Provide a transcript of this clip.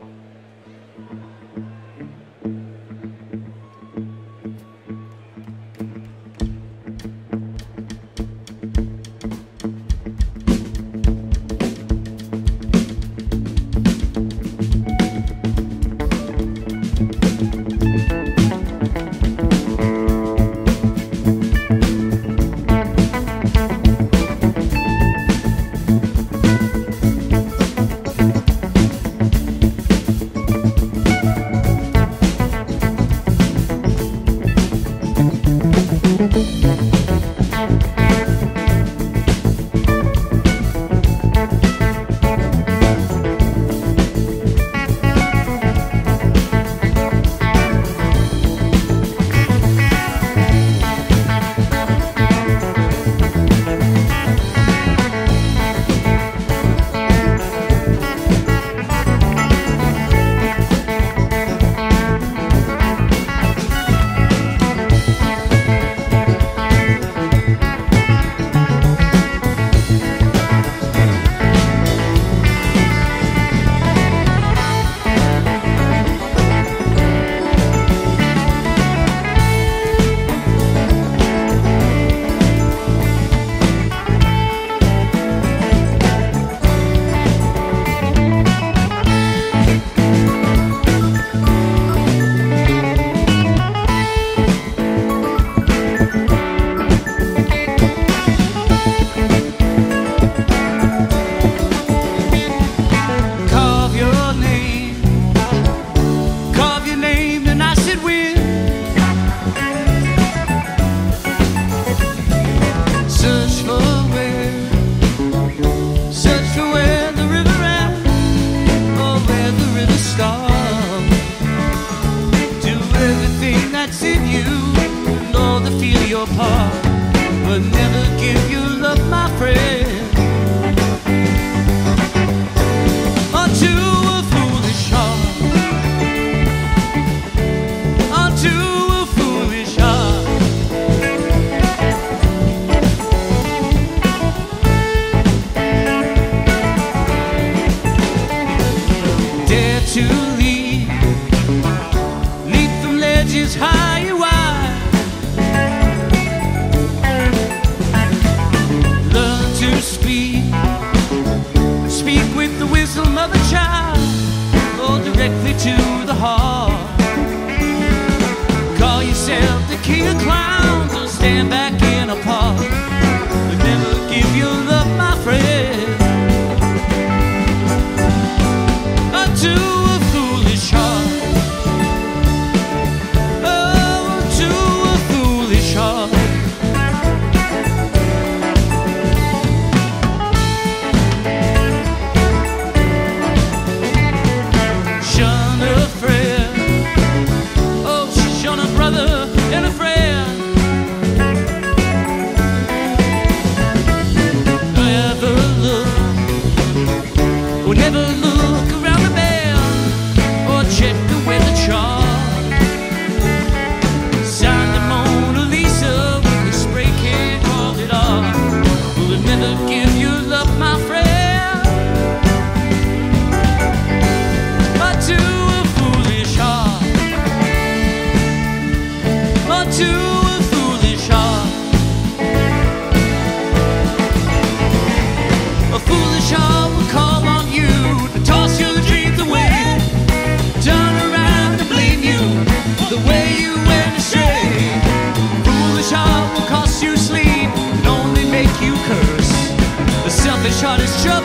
Carve selfish